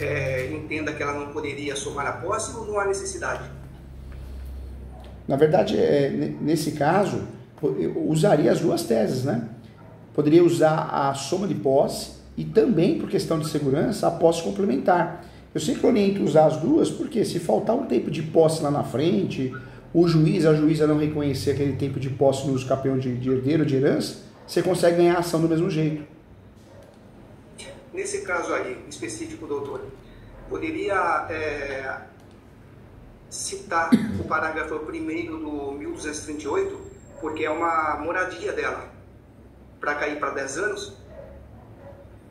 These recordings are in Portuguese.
é, entenda que ela não poderia somar a posse ou não há necessidade? Na verdade, é, nesse caso, eu usaria as duas teses, né? Poderia usar a soma de posse e também, por questão de segurança, a posse complementar. Eu sempre oriento usar as duas, porque se faltar um tempo de posse lá na frente, o juiz, a juíza não reconhecer aquele tempo de posse no uso campeão de, de herdeiro, de herança, você consegue ganhar a ação do mesmo jeito. Nesse caso aí, específico, doutor, poderia é, citar o parágrafo primeiro do 1238, porque é uma moradia dela, para cair para 10 anos,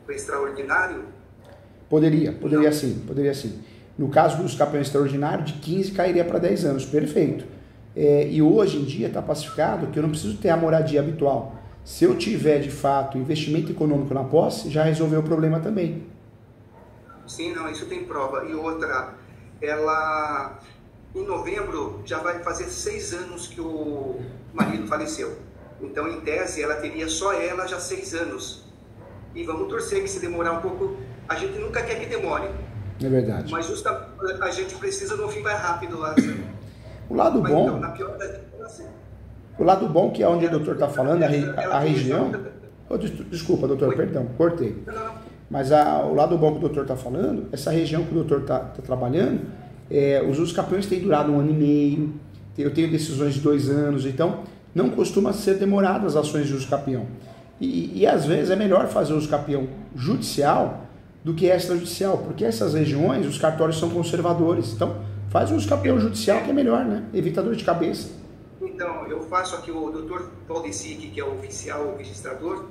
o extraordinário? Poderia, poderia Não. sim, poderia sim. No caso dos campeões extraordinários, de 15 cairia para 10 anos, perfeito. É, e hoje em dia está pacificado que eu não preciso ter a moradia habitual. Se eu tiver de fato investimento econômico na posse, já resolveu o problema também. Sim, não, isso tem prova. E outra, ela em novembro já vai fazer seis anos que o marido faleceu. Então, em tese, ela teria só ela já seis anos. E vamos torcer que se demorar um pouco, a gente nunca quer que demore. É verdade. Mas justa, a gente precisa no fim vai rápido lá. O lado Mas, bom. Então, na pior das. O lado bom que é onde o doutor está falando, a, a, região. Oh, desculpa, doutor, perdão, cortei. Mas a, o lado bom que o doutor está falando, essa região que o doutor está tá trabalhando, é, os usos capiões têm durado um ano e meio, eu tenho decisões de dois anos, então não costuma ser demoradas as ações de uso capião. E, e às vezes é melhor fazer uso capião judicial do que extrajudicial, porque essas regiões, os cartórios são conservadores. Então, faz um uso capião judicial que é melhor, né? Evita dor de cabeça. Então, eu faço aqui o doutor Paulo Desic, que é o oficial, o registrador,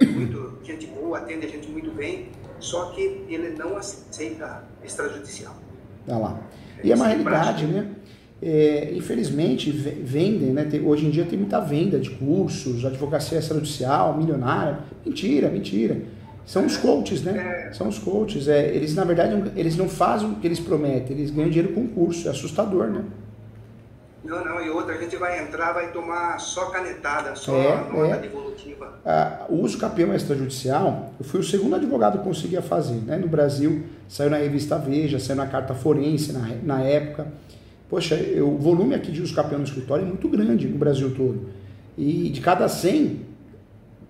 é muito gente boa, atende a gente muito bem, só que ele não aceita extrajudicial. Olha lá. E é uma realidade, né? É, infelizmente, vendem, né? Hoje em dia tem muita venda de cursos, advocacia extrajudicial, milionária. Mentira, mentira. São os coaches, né? É. São os coaches. É, eles, na verdade, eles não fazem o que eles prometem, eles ganham dinheiro com curso. É assustador, né? Não, não, e outra, a gente vai entrar, vai tomar só canetada, só é, nota é. devolutiva. Ah, o uso campeão extrajudicial, eu fui o segundo advogado que conseguia fazer, né? No Brasil, saiu na revista Veja, saiu na carta forense na, na época. Poxa, eu, o volume aqui de uso campeão no escritório é muito grande no Brasil todo. E de cada 100,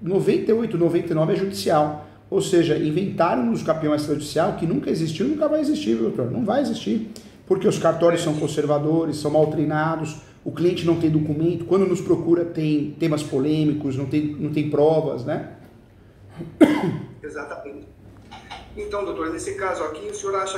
98, 99 é judicial. Ou seja, inventaram um uso campeão extrajudicial que nunca existiu e nunca vai existir, doutor. Não vai existir porque os cartórios são conservadores, são mal treinados, o cliente não tem documento, quando nos procura tem temas polêmicos, não tem, não tem provas, né? Exatamente. Então, doutor, nesse caso aqui, o senhor acha